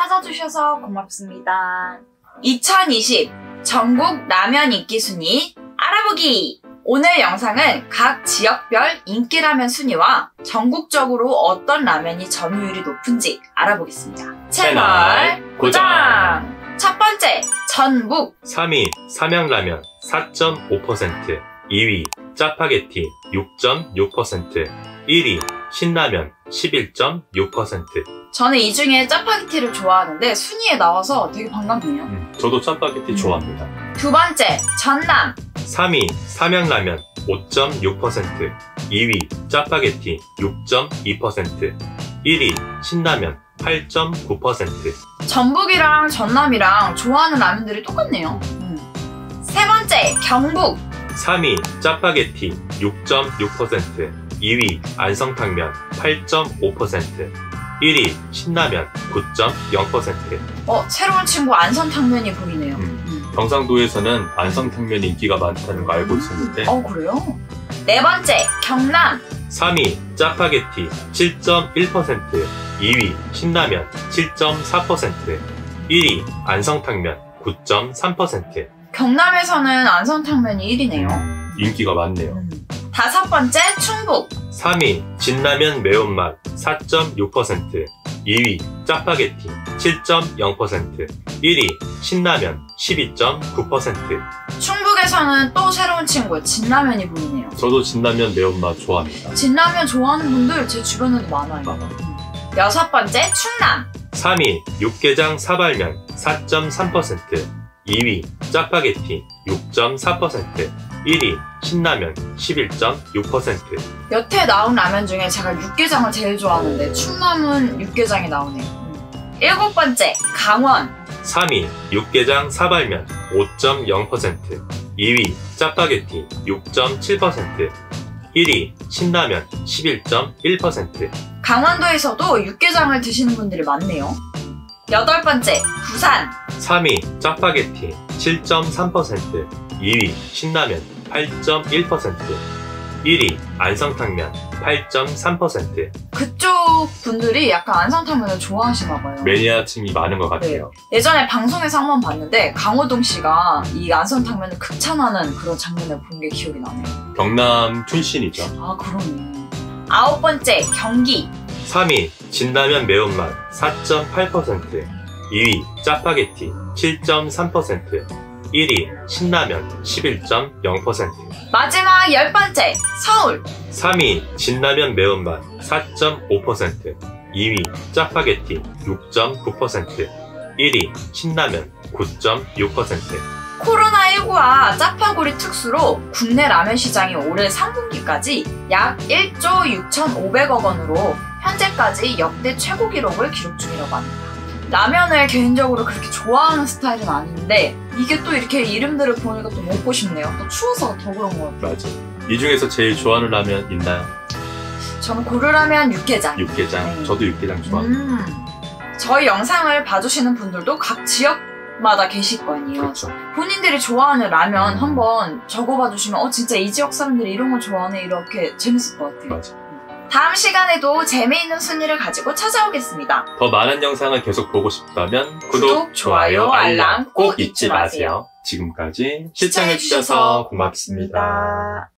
찾아주셔서 고맙습니다. 2020 전국 라면 인기 순위 알아보기! 오늘 영상은 각 지역별 인기 라면 순위와 전국적으로 어떤 라면이 점유율이 높은지 알아보겠습니다. 채널 고정! 첫 번째, 전북 3위 삼양라면 4.5% 2위 짜파게티 6.6% 1위 신라면 11.6% 저는 이 중에 짜파게티를 좋아하는데 순위에 나와서 되게 반갑네요. 음, 저도 짜파게티 좋아합니다. 두 번째, 전남 3위 삼양라면 5.6% 2위 짜파게티 6.2% 1위 신라면 8.9% 전북이랑 전남이랑 좋아하는 라면들이 똑같네요. 음. 세 번째, 경북 3위 짜파게티 6.6% 2위 안성탕면 8.5% 1위 신라면 9.0% 어, 새로운 친구 안성탕면이 보이네요. 음. 음. 경상도에서는 안성탕면이 인기가 많다는 거 알고 있었는데 어, 그래요? 네 번째, 경남 3위 짜파게티 7.1% 2위 신라면 7.4% 1위 안성탕면 9.3% 경남에서는 안성탕면이 1위네요. 인기가 많네요. 음. 다섯 번째, 충북 3위 진라면 매운맛 4.6% 2위 짜파게티 7.0% 1위 신라면 12.9% 충북에서는 또 새로운 친구 진라면이 보이네요. 저도 진라면 매운맛 좋아합니다. 진라면 좋아하는 분들 제 주변에도 많아요. 많아. 음. 여섯 번째, 충남 3위 육개장 사발면 4.3% 2위 짜파게티 6.4% 1위 신라면 11.6% 여태 나온 라면 중에 제가 육개장을 제일 좋아하는데 충남은 육개장이 나오네요. 음. 일곱 번째, 강원. 3위 육개장 사발면 5.0% 2위 짜파게티 6.7% 1위 신라면 11.1% 강원도에서도 육개장을 드시는 분들이 많네요. 여덟 번째, 부산. 3위 짜파게티 7.3% 2위 신라면 8.1% 1위 안성탕면 8.3% 그쪽 분들이 약간 안성탕면을 좋아하시나 봐요. 매니아층이 많은 것 네. 같아요. 예전에 방송에서 한 번 봤는데 강호동 씨가 이 안성탕면을 극찬하는 그런 장면을 본 게 기억이 나네요. 경남 출신이죠. 아 그러네. 아홉 번째, 경기 3위 진라면 매운맛 4.8% 2위 짜파게티 7.3% 1위 신라면 11.0% 마지막 열 번째, 서울. 3위 진라면 매운맛 4.5% 2위 짜파게티 6.9% 1위 신라면 9.6% 코로나19와 짜파구리 특수로 국내 라면 시장이 올해 3분기까지 약 1조 6,500억 원으로 현재까지 역대 최고 기록을 기록 중이라고 합니다. 라면을 개인적으로 그렇게 좋아하는 스타일은 아닌데 이게 또 이렇게 이름들을 보니까 또 먹고 싶네요. 또 추워서 더 그런 것 같아요. 맞아. 이 중에서 제일 좋아하는 라면 있나요? 저는 고르라면 육개장. 육개장. 네. 저도 육개장 좋아합니다. 음, 저희 영상을 봐주시는 분들도 각 지역마다 계실 거 아니에요. 그렇죠. 본인들이 좋아하는 라면 음. 한번 적어봐 주시면 어 진짜 이 지역 사람들이 이런 거 좋아하네 이렇게 재밌을 것 같아요. 맞아. 다음 시간에도 재미있는 순위를 가지고 찾아오겠습니다. 더 많은 영상을 계속 보고 싶다면 구독, 구독, 좋아요, 알람 꼭 잊지 지금까지 시청해주셔서. 고맙습니다.